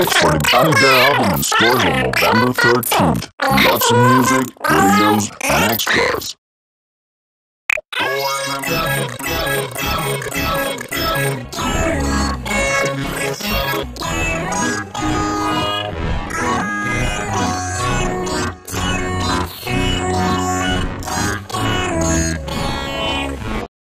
tickets for the Johnny Bear album in stores on November 13th. Lots of music, videos, and extras.